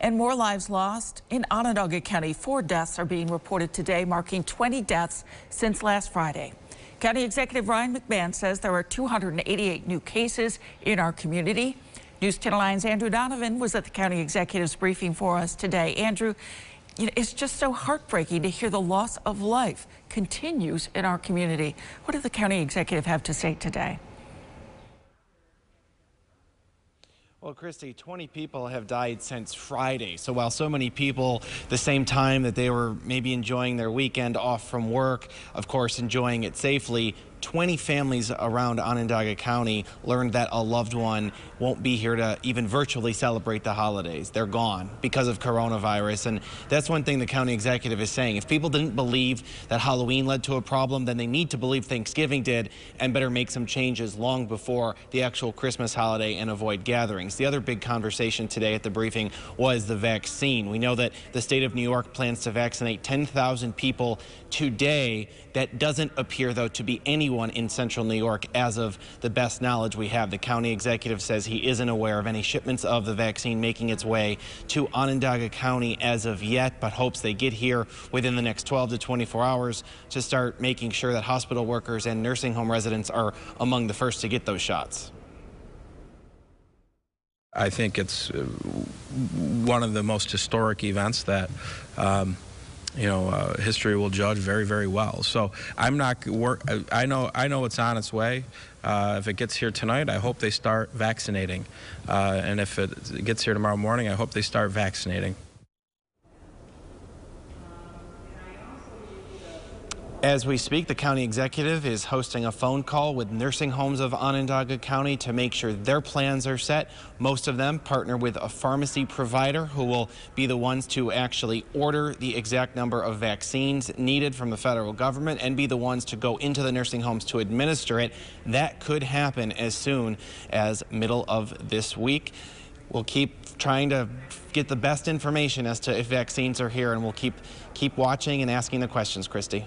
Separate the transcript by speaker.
Speaker 1: And more lives lost. In Onondaga County, four deaths are being reported today, marking 20 deaths since last Friday. County Executive Ryan McMahon says there are 288 new cases in our community. News Channel 9's Andrew Donovan was at the county executive's briefing for us today. Andrew, you know, it's just so heartbreaking to hear the loss of life continues in our community. What did the county executive have to say today?
Speaker 2: Well, Christy, 20 people have died since Friday. So while so many people, the same time that they were maybe enjoying their weekend off from work, of course, enjoying it safely, 20 families around Onondaga County learned that a loved one won't be here to even virtually celebrate the holidays. They're gone because of coronavirus. And that's one thing the county executive is saying. If people didn't believe that Halloween led to a problem, then they need to believe Thanksgiving did and better make some changes long before the actual Christmas holiday and avoid gatherings. The other big conversation today at the briefing was the vaccine. We know that the state of New York plans to vaccinate 10,000 people today. That doesn't appear, though, to be any anyone in central New York as of the best knowledge we have. The county executive says he isn't aware of any shipments of the vaccine making its way to Onondaga County as of yet, but hopes they get here within the next 12 to 24 hours to start making sure that hospital workers and nursing home residents are among the first to get those shots.
Speaker 3: I think it's uh, one of the most historic events that um, you know, uh, history will judge very, very well. So I'm not work. I know, I know it's on its way. Uh, if it gets here tonight, I hope they start vaccinating, uh, and if it gets here tomorrow morning, I hope they start vaccinating.
Speaker 2: As we speak, the county executive is hosting a phone call with nursing homes of Onondaga County to make sure their plans are set. Most of them partner with a pharmacy provider who will be the ones to actually order the exact number of vaccines needed from the federal government and be the ones to go into the nursing homes to administer it. That could happen as soon as middle of this week. We'll keep trying to get the best information as to if vaccines are here and we'll keep keep watching and asking the questions, Christy.